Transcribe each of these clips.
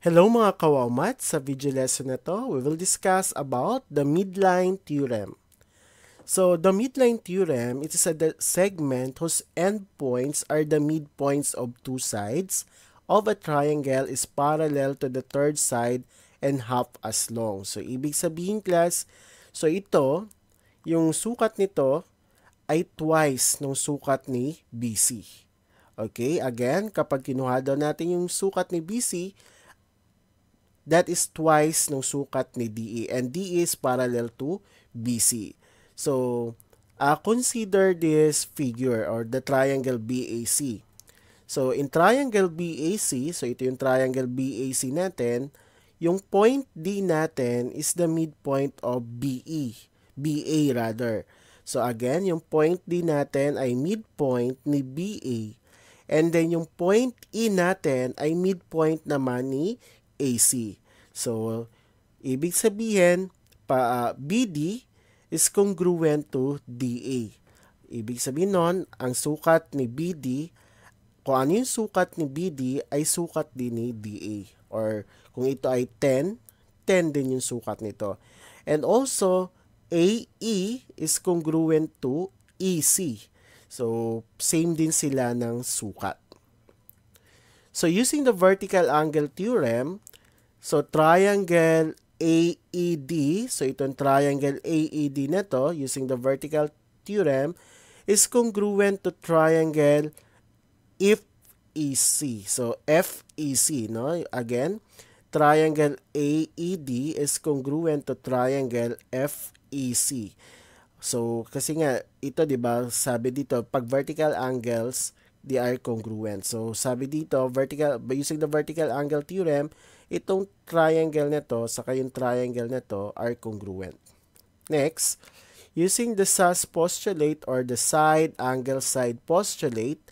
Hello mga kawaumat! Sa video lesson na to, we will discuss about the midline theorem. So, the midline theorem, it is a segment whose endpoints are the midpoints of two sides of a triangle is parallel to the third side and half as long. So, ibig sabihin class, so ito, yung sukat nito ay twice ng sukat ni BC. Okay, again, kapag kinuha daw natin yung sukat ni BC, that is twice ng sukat ni DE and DE is parallel to BC. So, uh, consider this figure or the triangle BAC. So, in triangle BAC, so ito yung triangle BAC natin, yung point D natin is the midpoint of BE, BA rather. So, again, yung point D natin ay midpoint ni BA. And then, yung point E natin ay midpoint naman ni AC. So, ibig sabihin, pa, uh, BD is congruent to DA. Ibig sabihin nun, ang sukat ni BD, kung ano yung sukat ni BD, ay sukat din ni DA. Or kung ito ay 10, 10 din yung sukat nito. And also, AE is congruent to EC. So, same din sila ng sukat. So, using the vertical angle theorem, so triangle AED, so itong triangle AED na to, using the vertical theorem, is congruent to triangle FEC. So, FEC, no? Again, triangle AED is congruent to triangle FEC. So, kasi nga, ito, di ba, sabi dito, pag vertical angles, they are congruent. So, sabi dito, vertical, using the vertical angle theorem, itong triangle na to, saka yung triangle na to, are congruent. Next, using the SAS postulate or the side angle side postulate,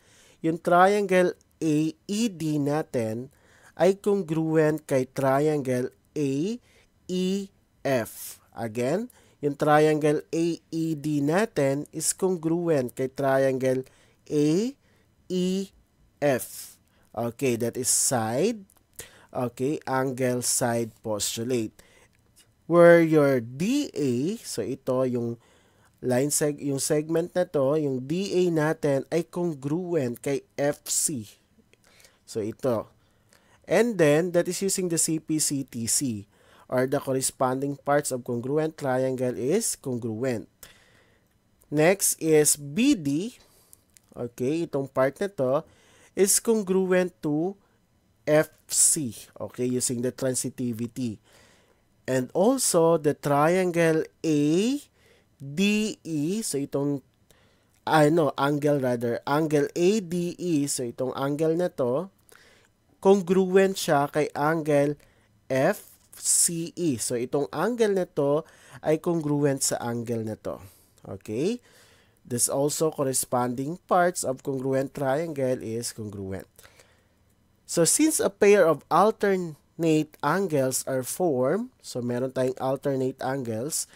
yung triangle AED natin ay congruent kay triangle AEF. Again, yung triangle AED natin is congruent kay triangle AEF. Okay, that is side. Okay, angle side postulate. Where your DA, so ito yung line seg yung segment na to, yung DA natin ay congruent kay FC. So ito. And then that is using the CPCTC or the corresponding parts of congruent triangle is congruent. Next is BD. Okay, itong part na to is congruent to FC. Okay, using the transitivity. And also, the triangle ADE. So, itong ano, angle rather, angle ADE. So, itong angle na to, congruent siya kay angle F CE. So, itong angle na to ay congruent sa angle na to. Okay? This also corresponding parts of congruent triangle is congruent. So, since a pair of alternate angles are formed, so meron tayong alternate angles,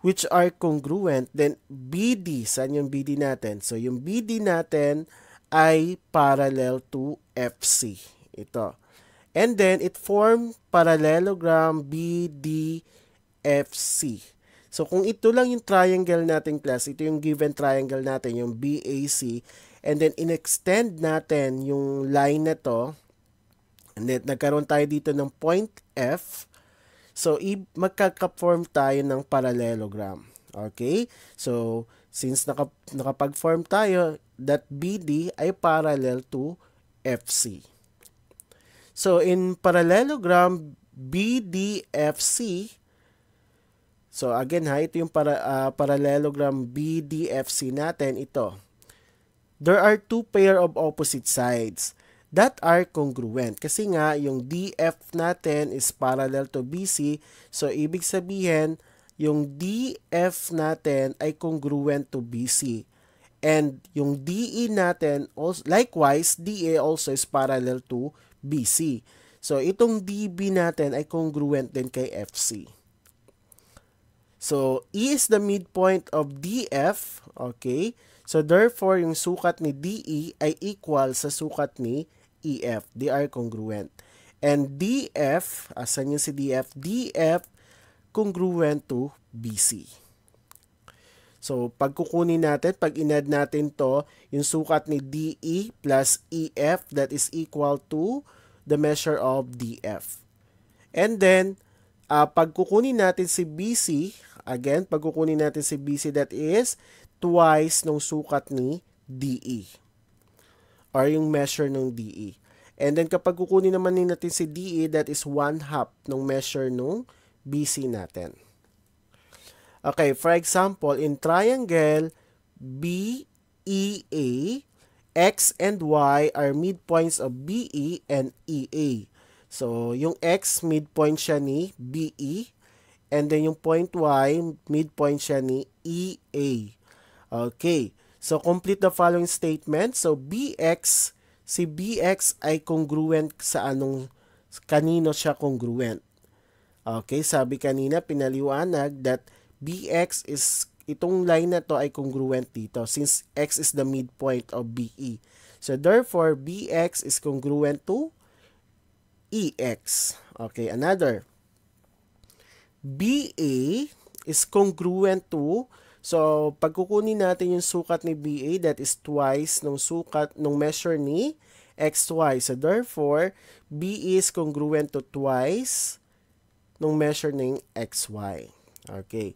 which are congruent, then BD, saan yung BD natin? So, yung BD natin ay parallel to FC. Ito. And then, it form parallelogram BDFC. So, kung ito lang yung triangle natin class, ito yung given triangle natin, yung BAC, and then in-extend natin yung line na to, and then nagkaroon tayo dito ng point F, so magkaka-form tayo ng parallelogram. Okay? So, since naka, nakapag-form tayo, that BD ay parallel to FC. So, in parallelogram BDFC, so again ha, ito yung para, uh, parallelogram BDFC natin, ito. There are two pair of opposite sides that are congruent. Kasi nga, yung DF natin is parallel to BC. So, ibig sabihin, yung DF natin ay congruent to BC. And yung DE natin, also, likewise, DA also is parallel to BC. So, itong DB natin ay congruent din kay FC. So, E is the midpoint of DF, okay? So, therefore, yung sukat ni DE ay equal sa sukat ni EF. They are congruent. And DF, asan yung si DF? DF congruent to BC. So, pag kukunin natin, pag inad natin to, yung sukat ni DE plus EF, that is equal to the measure of DF. And then, uh, pag kukunin natin si BC, again, pag kukunin natin si BC, that is twice ng sukat ni DE. Or yung measure ng DE. And then, kapag kukunin naman natin si DE, that is one half ng measure ng BC natin. Okay, for example, in triangle BEA, X and Y are midpoints of BE and EA. So, yung X, midpoint siya ni BE. And then yung point Y, midpoint siya ni EA. Okay. So, complete the following statement. So, BX, si BX ay congruent sa anong, kanino siya congruent. Okay, sabi kanina, pinaliwanag that BX is, itong line na to ay congruent dito since X is the midpoint of BE. So therefore, BX is congruent to EX. Okay, another. BA is congruent to So, pag kukunin natin yung sukat ni BA, that is twice nung sukat, nung measure ni XY. So, therefore, BE is congruent to twice nung measure ng XY. Okay.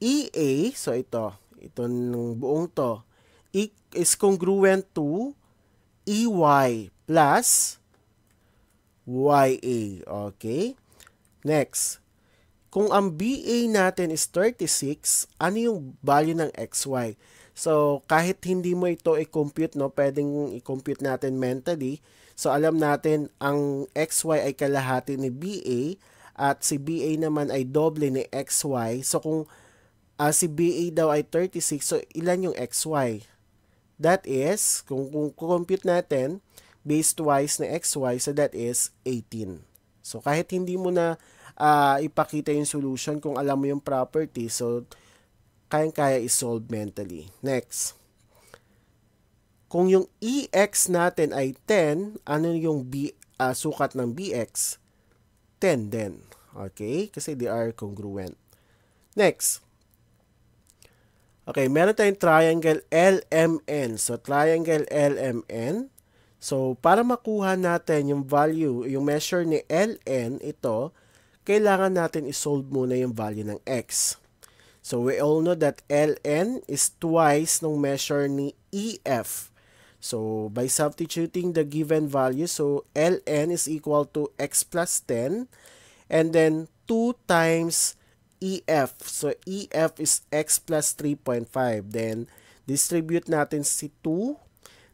EA, so ito, ito ng buong to, e is congruent to EY plus YA. Okay? Next, kung ang BA natin is 36, ano yung value ng XY? So, kahit hindi mo ito i-compute, no, pwedeng i-compute natin mentally. So, alam natin ang XY ay kalahati ni BA at si BA naman ay doble ni XY. So, kung uh, si BA daw ay 36, so ilan yung XY? That is, kung, kung compute natin, base twice na XY, so that is 18. So, kahit hindi mo na uh, ipakita yung solution, kung alam mo yung property, so, kayang-kaya i-solve mentally. Next. Kung yung EX natin ay 10, ano yung B, uh, sukat ng BX? 10 din. Okay? Kasi they are congruent. Next. Okay, meron tayong triangle LMN. So, triangle LMN. So, para makuha natin yung value, yung measure ni LN, ito, kailangan natin isolve muna yung value ng X. So, we all know that LN is twice ng measure ni EF. So, by substituting the given value, so LN is equal to X plus 10, and then 2 times EF. So, EF is x plus 3.5. Then, distribute natin si 2.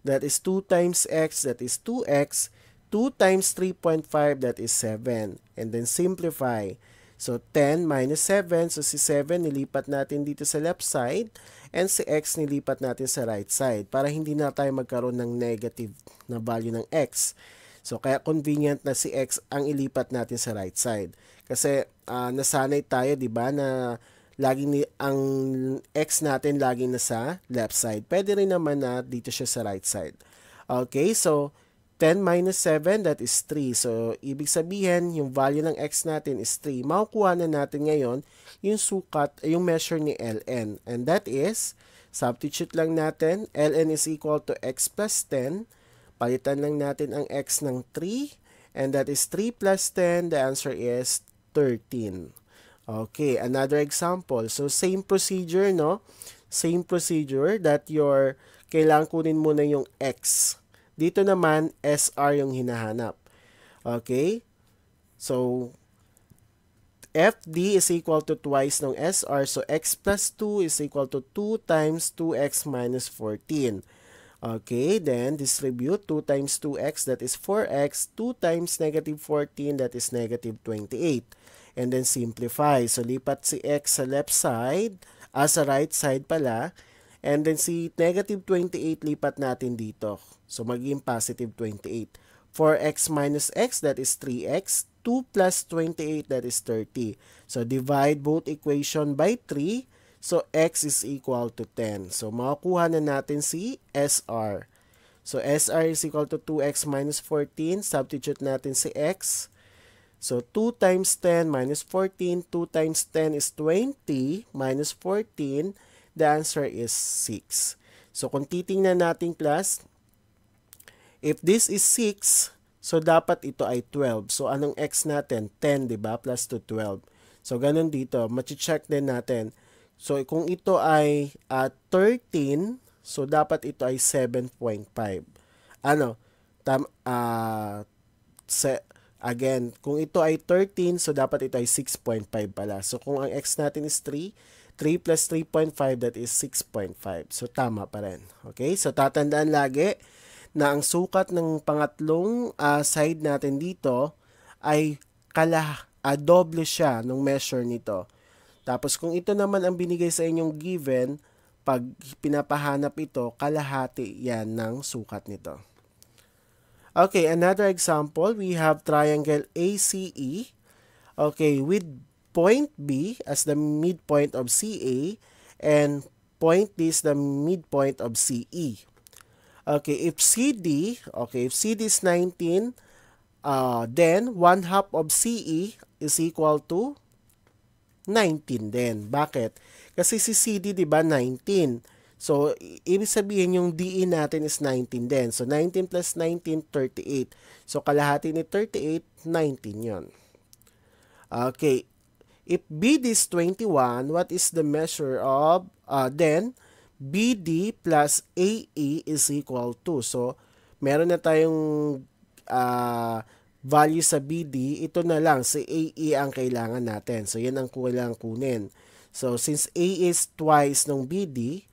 That is 2 times x, that is 2x. 2 times 3.5, that is 7. And then, simplify. So, 10 minus 7. So, si 7 nilipat natin dito sa left side. And si x nilipat natin sa right side. Para hindi na tayo magkaroon ng negative na value ng x. So, kaya convenient na si x ang ilipat natin sa right side. Kasi uh, nasanay tayo, 'di ba, na laging ni ang x natin laging nasa left side. Pwede rin naman na dito siya sa right side. Okay, so 10 minus 7, that is 3. So, ibig sabihin, yung value ng x natin is 3. Makukuha na natin ngayon yung sukat, yung measure ni ln. And that is, substitute lang natin, ln is equal to x plus 10. Palitan lang natin ang x ng 3. And that is 3 plus 10. The answer is 13. Okay, another example. So, same procedure, no? Same procedure that your, kailangan kunin muna yung X. Dito naman, SR yung hinahanap. Okay? So, FD is equal to twice ng SR. So, X plus 2 is equal to 2 times 2X minus 14. Okay, then distribute 2 times 2x, that is 4x. 2 times negative 14, that is negative 28 and then simplify. So, lipat si x sa left side, ah, sa right side pala, and then si negative 28 lipat natin dito. So, magiging positive 28. 4x minus x, that is 3x. 2 plus 28, that is 30. So, divide both equation by 3. So, x is equal to 10. So, makukuha na natin si SR. So, SR is equal to 2x minus 14. Substitute natin si x. So, 2 times 10 minus 14. 2 times 10 is 20 minus 14. The answer is 6. So, kung titingnan natin class, if this is 6, so dapat ito ay 12. So, anong x natin? 10, di ba? Plus to 12. So, ganun dito. Machi-check din natin. So, kung ito ay uh, ah, 13, so dapat ito ay 7.5. Ano? Tam, uh, se, Again, kung ito ay 13, so dapat ito ay 6.5 pala. So kung ang x natin is 3, 3 plus 3.5, that is 6.5. So tama pa rin. Okay? So tatandaan lagi na ang sukat ng pangatlong uh, side natin dito ay kala, uh, doble siya ng measure nito. Tapos kung ito naman ang binigay sa inyong given, pag pinapahanap ito, kalahati yan ng sukat nito. Okay, another example, we have triangle ACE. Okay, with point B as the midpoint of CA and point D is the midpoint of CE. Okay, if CD, okay, if CD is 19, uh, then 1 half of CE is equal to 19 din. Bakit? Kasi si CD, di ba, 19. So, ibig sabihin yung DE natin is 19 din. So, 19 plus 19, 38. So, kalahati ni 38, 19 yon. Okay. If BD is 21, what is the measure of, uh, then, BD plus AE is equal to. So, meron na tayong uh, value sa BD. Ito na lang, si AE ang kailangan natin. So, yan ang kailangan kunin. So, since A is twice ng BD,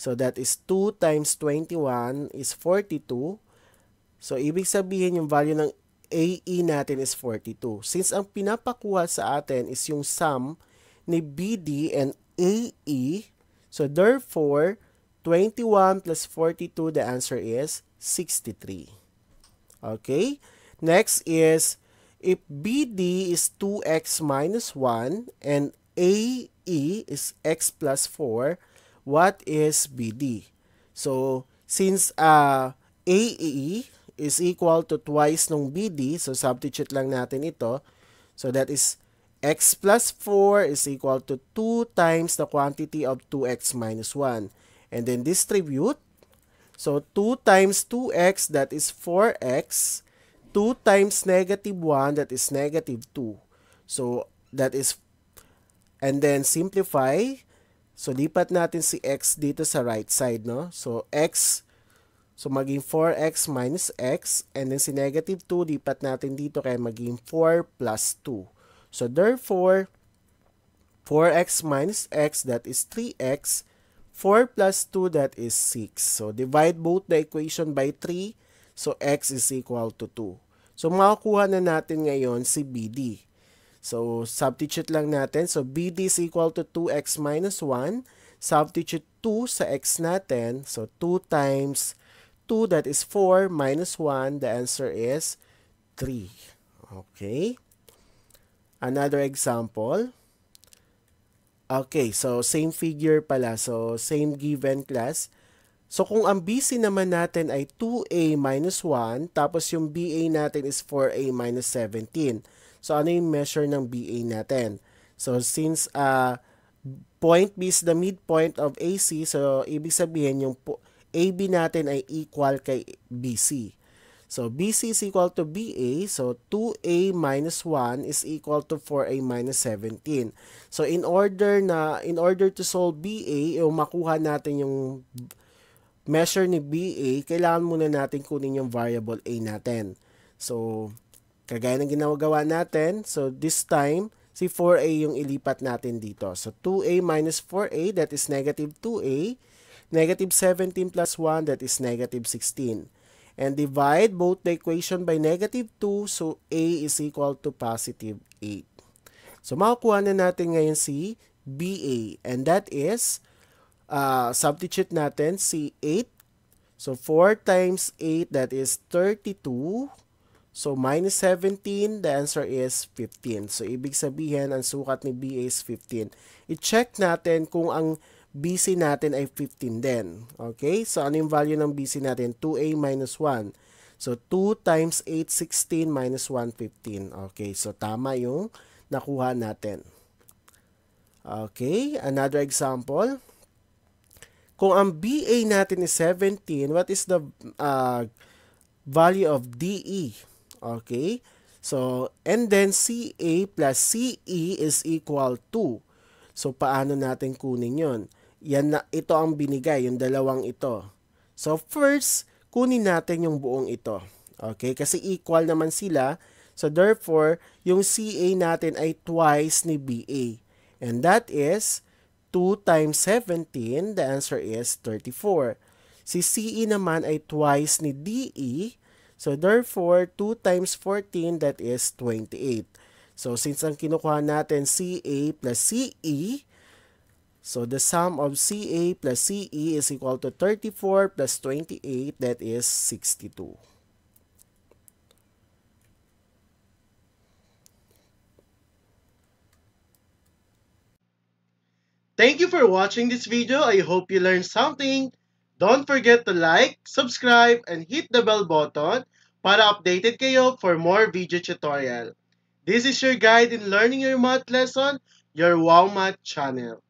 So that is 2 times 21 is 42. So ibig sabihin yung value ng AE natin is 42. Since ang pinapakuha sa atin is yung sum ni BD and AE, so therefore 21 plus 42 the answer is 63. Okay? Next is if BD is 2x minus 1 and AE is x plus 4, what is BD? So, since uh, AE is equal to twice ng BD, so substitute lang natin ito. So, that is x plus 4 is equal to 2 times the quantity of 2x minus 1. And then distribute. So, 2 times 2x, that is 4x. 2 times negative 1, that is negative 2. So, that is, and then simplify. So, lipat natin si x dito sa right side, no? So, x, so maging 4x minus x, and then si negative 2, lipat natin dito kaya maging 4 plus 2. So, therefore, 4x minus x, that is 3x. 4 plus 2, that is 6. So, divide both the equation by 3. So, x is equal to 2. So, makukuha na natin ngayon si BD. So, substitute lang natin. So, BD is equal to 2x minus 1. Substitute 2 sa x natin. So, 2 times 2, that is 4, minus 1. The answer is 3. Okay. Another example. Okay, so same figure pala. So, same given class. So, kung ang BC naman natin ay 2A minus 1, tapos yung BA natin is 4A minus 17. So, ano yung measure ng BA natin? So, since uh, point B is the midpoint of AC, so ibig sabihin yung AB natin ay equal kay BC. So, BC is equal to BA. So, 2A minus 1 is equal to 4A minus 17. So, in order na, in order to solve BA, o makuha natin yung measure ni BA, kailangan muna natin kunin yung variable A natin. So, Kagaya ng ginagawa natin, so this time, si 4a yung ilipat natin dito. So 2a minus 4a, that is negative 2a. Negative 17 plus 1, that is negative 16. And divide both the equation by negative 2, so a is equal to positive 8. So makukuha na natin ngayon si BA, and that is, uh, substitute natin si 8. So 4 times 8, that is 32 So, minus 17, the answer is 15. So, ibig sabihin, ang sukat ni BA is 15. I-check natin kung ang BC natin ay 15 din. Okay? So, ano yung value ng BC natin? 2A minus 1. So, 2 times 8, 16 minus 1, 15. Okay, so tama yung nakuha natin. Okay, another example. Kung ang BA natin is 17, what is the uh, value of DE? Okay, so, and then CA plus CE is equal to. So, paano natin kunin yon? Yan na, ito ang binigay, yung dalawang ito. So, first, kunin natin yung buong ito. Okay? Kasi equal naman sila. So therefore, yung CA natin ay twice ni BA. And that is 2 times 17, the answer is 34. Si CE naman ay twice ni DE. So therefore, 2 times 14, that is 28. So since ang kinukuha natin CA plus CE, So the sum of CA plus CE is equal to 34 plus 28, that is 62. Thank you for watching this video. I hope you learned something. Don't forget to like, subscribe, and hit the bell button para updated kayo for more video tutorial. This is your guide in learning your math lesson, your Wow Math channel.